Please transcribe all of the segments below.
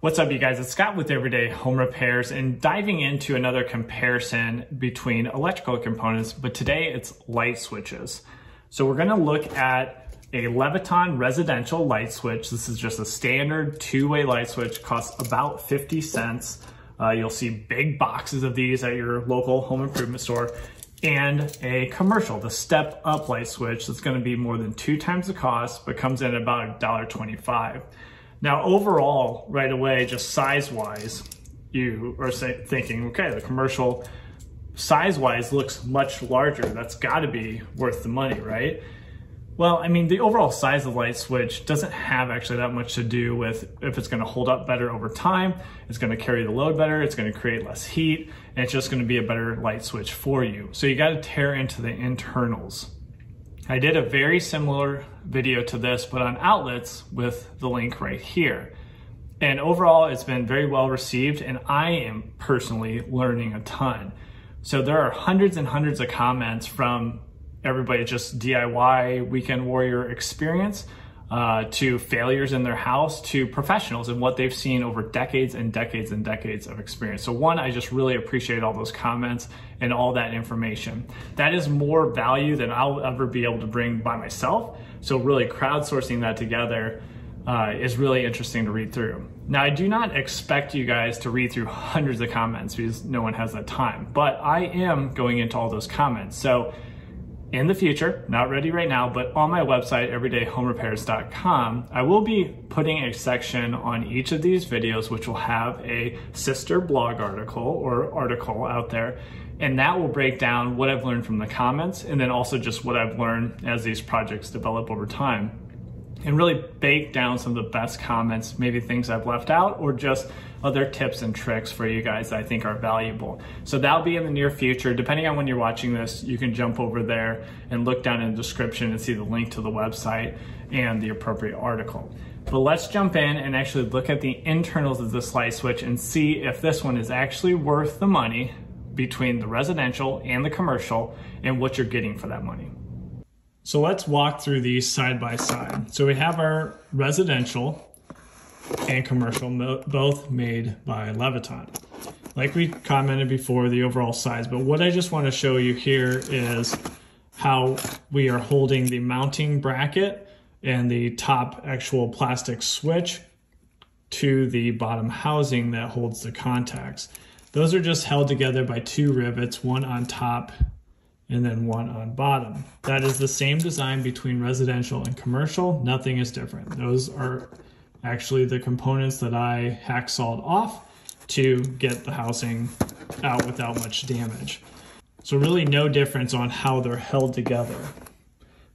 What's up you guys, it's Scott with Everyday Home Repairs and diving into another comparison between electrical components, but today it's light switches. So we're gonna look at a Leviton residential light switch. This is just a standard two-way light switch, costs about 50 cents. Uh, you'll see big boxes of these at your local home improvement store and a commercial, the step up light switch that's gonna be more than two times the cost, but comes in at about $1.25. Now, overall, right away, just size-wise, you are say, thinking, okay, the commercial size-wise looks much larger. That's gotta be worth the money, right? Well, I mean, the overall size of the light switch doesn't have actually that much to do with if it's gonna hold up better over time, it's gonna carry the load better, it's gonna create less heat, and it's just gonna be a better light switch for you. So you gotta tear into the internals. I did a very similar video to this, but on outlets with the link right here. And overall, it's been very well received, and I am personally learning a ton. So there are hundreds and hundreds of comments from everybody just DIY weekend warrior experience uh, to failures in their house to professionals and what they've seen over decades and decades and decades of experience. So one, I just really appreciate all those comments and all that information. That is more value than I'll ever be able to bring by myself. So really crowdsourcing that together uh, is really interesting to read through. Now, I do not expect you guys to read through hundreds of comments because no one has that time, but I am going into all those comments. So in the future, not ready right now, but on my website, everydayhomerepairs.com, I will be putting a section on each of these videos, which will have a sister blog article or article out there. And that will break down what I've learned from the comments and then also just what I've learned as these projects develop over time and really bake down some of the best comments, maybe things I've left out or just other tips and tricks for you guys that I think are valuable. So that'll be in the near future. Depending on when you're watching this, you can jump over there and look down in the description and see the link to the website and the appropriate article. But let's jump in and actually look at the internals of this light switch and see if this one is actually worth the money between the residential and the commercial and what you're getting for that money. So let's walk through these side by side. So we have our residential and commercial, both made by Leviton. Like we commented before, the overall size, but what I just want to show you here is how we are holding the mounting bracket and the top actual plastic switch to the bottom housing that holds the contacts. Those are just held together by two rivets, one on top and then one on bottom. That is the same design between residential and commercial. Nothing is different. Those are actually the components that I hacksawed off to get the housing out without much damage. So really no difference on how they're held together.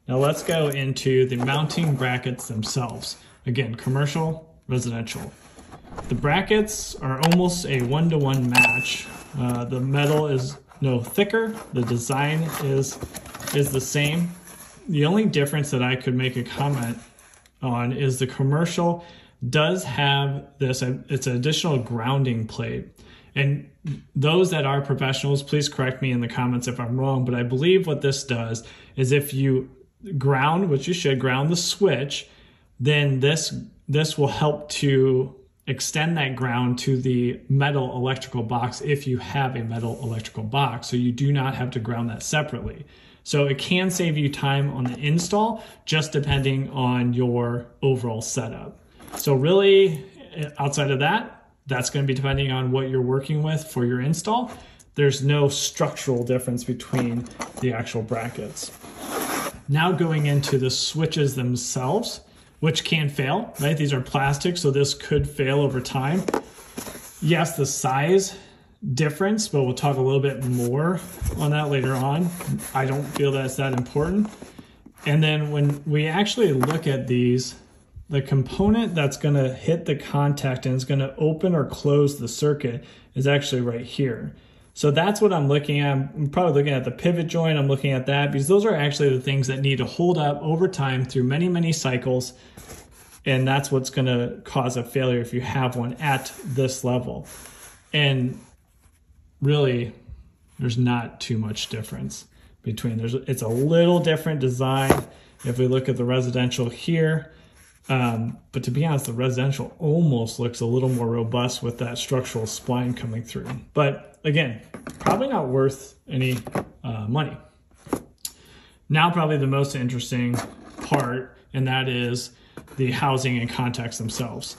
Now let's go into the mounting brackets themselves. Again, commercial, residential. The brackets are almost a one-to-one -one match. Uh, the metal is no thicker. The design is, is the same. The only difference that I could make a comment on is the commercial does have this, uh, it's an additional grounding plate. And those that are professionals, please correct me in the comments if I'm wrong, but I believe what this does is if you ground, which you should, ground the switch, then this this will help to extend that ground to the metal electrical box if you have a metal electrical box. So you do not have to ground that separately. So it can save you time on the install, just depending on your overall setup. So really, eh, outside of that, that's going to be depending on what you're working with for your install. There's no structural difference between the actual brackets. Now going into the switches themselves, which can fail, right? These are plastic, so this could fail over time. Yes, the size difference, but we'll talk a little bit more on that later on. I don't feel that's that important. And then when we actually look at these, the component that's going to hit the contact and is going to open or close the circuit is actually right here. So that's what I'm looking at. I'm probably looking at the pivot joint. I'm looking at that because those are actually the things that need to hold up over time through many, many cycles. And that's what's going to cause a failure if you have one at this level. And really, there's not too much difference between. There's It's a little different design. If we look at the residential here, Um, but to be honest, the residential almost looks a little more robust with that structural spline coming through. But again, probably not worth any uh, money. Now, probably the most interesting part, and that is the housing and contacts themselves.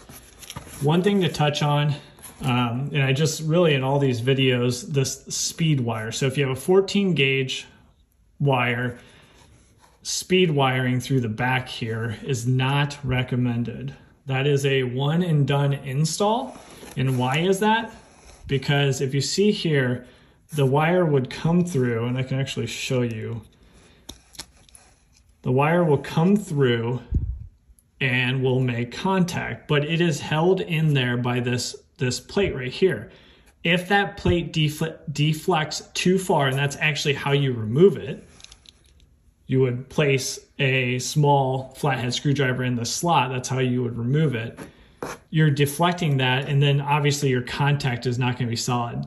One thing to touch on, um, and I just really in all these videos, this speed wire. So if you have a 14 gauge wire, speed wiring through the back here is not recommended. That is a one and done install. And why is that? Because if you see here, the wire would come through, and I can actually show you. The wire will come through and will make contact, but it is held in there by this, this plate right here. If that plate defle deflects too far, and that's actually how you remove it, you would place a small flathead screwdriver in the slot. That's how you would remove it. You're deflecting that, and then obviously your contact is not going to be solid.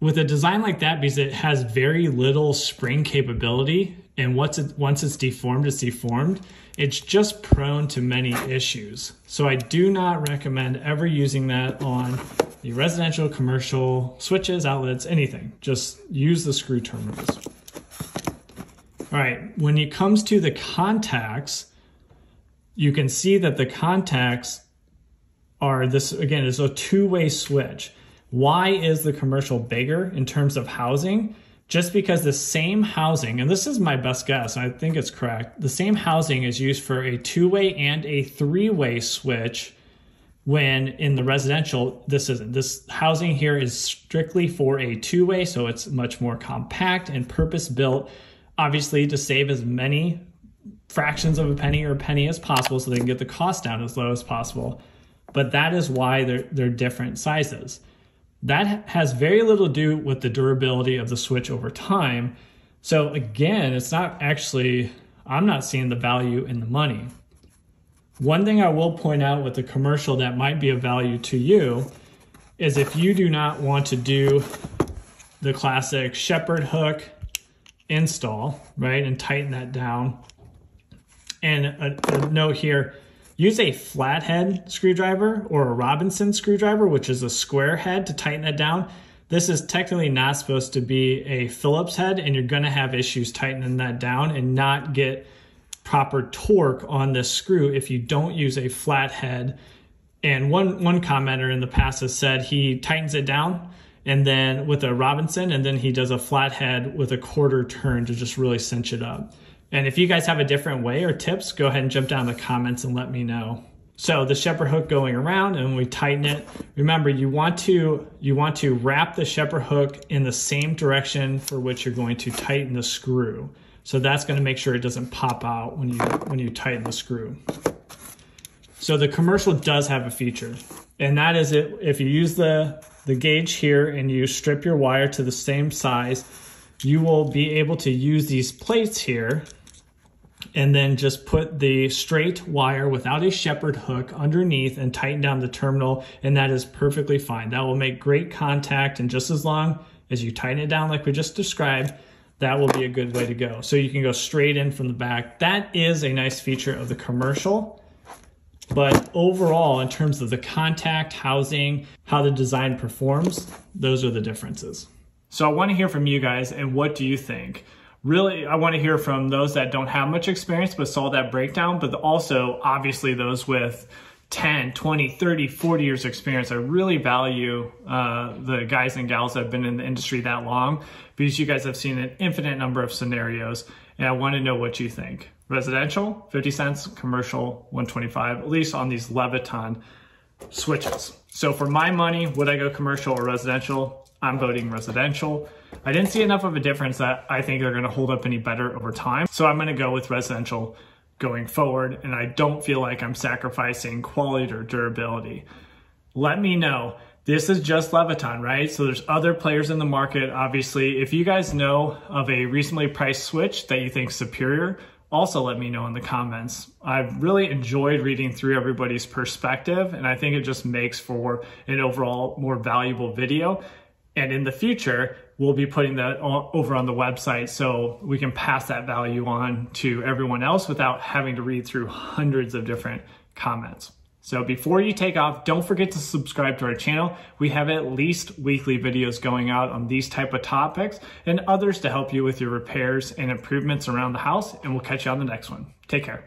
With a design like that, because it has very little spring capability, and once, it, once it's deformed, it's deformed, it's just prone to many issues. So I do not recommend ever using that on the residential, commercial, switches, outlets, anything. Just use the screw terminals. All right, when it comes to the contacts, you can see that the contacts are this, again, is a two-way switch. Why is the commercial bigger in terms of housing? Just because the same housing, and this is my best guess, I think it's correct, the same housing is used for a two-way and a three-way switch when in the residential, this isn't. This housing here is strictly for a two-way, so it's much more compact and purpose-built obviously to save as many fractions of a penny or a penny as possible so they can get the cost down as low as possible. But that is why they're, they're different sizes. That has very little to do with the durability of the switch over time. So again, it's not actually, I'm not seeing the value in the money. One thing I will point out with the commercial that might be of value to you is if you do not want to do the classic shepherd hook install, right, and tighten that down. And a, a note here, use a flathead screwdriver or a Robinson screwdriver, which is a square head to tighten it down. This is technically not supposed to be a Phillips head and you're gonna have issues tightening that down and not get proper torque on this screw if you don't use a flathead. And one, one commenter in the past has said he tightens it down and then with a Robinson, and then he does a flathead with a quarter turn to just really cinch it up. And if you guys have a different way or tips, go ahead and jump down in the comments and let me know. So the shepherd hook going around and we tighten it. Remember, you want to you want to wrap the shepherd hook in the same direction for which you're going to tighten the screw. So that's going to make sure it doesn't pop out when you when you tighten the screw. So the commercial does have a feature, and that is it. If you use the the gauge here and you strip your wire to the same size, you will be able to use these plates here and then just put the straight wire without a shepherd hook underneath and tighten down the terminal and that is perfectly fine. That will make great contact and just as long as you tighten it down like we just described, that will be a good way to go. So you can go straight in from the back. That is a nice feature of the commercial. But overall, in terms of the contact, housing, how the design performs, those are the differences. So I want to hear from you guys and what do you think? Really, I want to hear from those that don't have much experience but saw that breakdown, but also obviously those with 10, 20, 30, 40 years experience. I really value uh, the guys and gals that have been in the industry that long because you guys have seen an infinite number of scenarios and I want to know what you think. Residential, 50 cents, commercial, 125, at least on these Leviton switches. So for my money, would I go commercial or residential? I'm voting residential. I didn't see enough of a difference that I think they're gonna hold up any better over time. So I'm gonna go with residential going forward, and I don't feel like I'm sacrificing quality or durability. Let me know. This is just Leviton, right? So there's other players in the market, obviously. If you guys know of a recently priced switch that you think superior, also let me know in the comments. I've really enjoyed reading through everybody's perspective, and I think it just makes for an overall more valuable video. And in the future, we'll be putting that over on the website so we can pass that value on to everyone else without having to read through hundreds of different comments. So before you take off, don't forget to subscribe to our channel. We have at least weekly videos going out on these type of topics and others to help you with your repairs and improvements around the house. And we'll catch you on the next one. Take care.